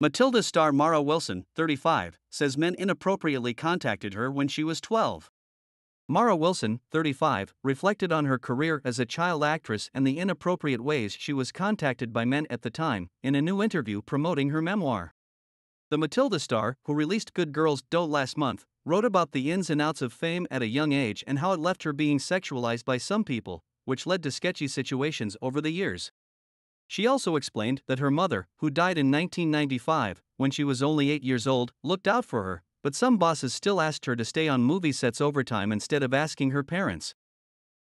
Matilda star Mara Wilson, 35, says men inappropriately contacted her when she was 12. Mara Wilson, 35, reflected on her career as a child actress and the inappropriate ways she was contacted by men at the time in a new interview promoting her memoir. The Matilda star, who released Good Girls Don't last month, wrote about the ins and outs of fame at a young age and how it left her being sexualized by some people, which led to sketchy situations over the years. She also explained that her mother, who died in 1995 when she was only 8 years old, looked out for her, but some bosses still asked her to stay on movie sets overtime instead of asking her parents.